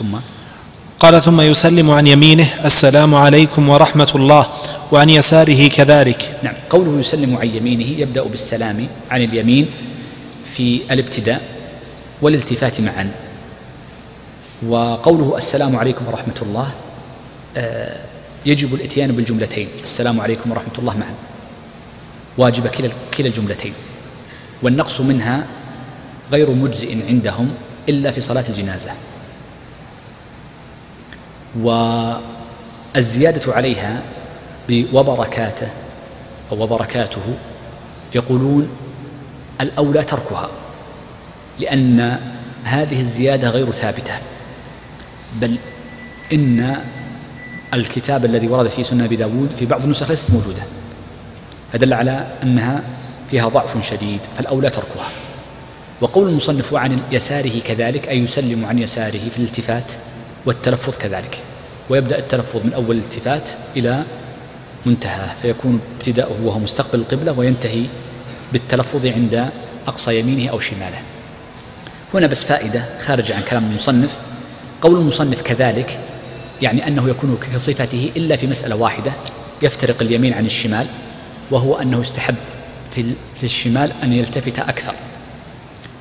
ثم قال ثم يسلم عن يمينه السلام عليكم ورحمة الله وعن يساره كذلك. نعم قوله يسلم عن يمينه يبدأ بالسلام عن اليمين في الابتداء والالتفات معا. وقوله السلام عليكم ورحمة الله آه، يجب الإتيان بالجملتين السلام عليكم ورحمة الله معا. واجب كلا كلا الجملتين. والنقص منها غير مجزئ عندهم إلا في صلاة الجنازة. والزيادة عليها وبركاته أو وبركاته يقولون الأولى تركها لأن هذه الزيادة غير ثابتة بل إن الكتاب الذي ورد فيه سنة أبي داود في بعض النسخ ليست موجودة فدل على أنها فيها ضعف شديد فالأولى تركها. وقول المصنف عن يساره كذلك أي يسلم عن يساره في الالتفات والتلفظ كذلك. ويبدأ التلفظ من أول الالتفات إلى منتهى فيكون ابتداؤه وهو مستقبل القبلة وينتهي بالتلفظ عند أقصى يمينه أو شماله. هنا بس فائدة خارجة عن كلام المصنف. قول المصنف كذلك يعني أنه يكون كصفته إلا في مسألة واحدة يفترق اليمين عن الشمال وهو أنه يستحب في في الشمال أن يلتفت أكثر.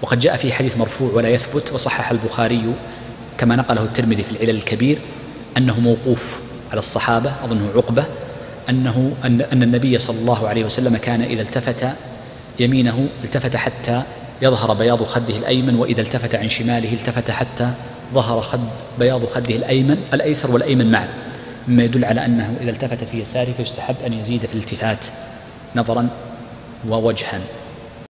وقد جاء في حديث مرفوع ولا يثبت وصحح البخاري كما نقله الترمذي في العلل الكبير أنه موقوف على الصحابة أظنه عقبة أنه أن, أن النبي صلى الله عليه وسلم كان إذا التفت يمينه التفت حتى يظهر بياض خده الأيمن وإذا التفت عن شماله التفت حتى ظهر خد بياض خده الأيمن الأيسر والأيمن معا مما يدل على أنه إذا التفت في يساره فيستحب أن يزيد في الالتفات نظرا ووجها.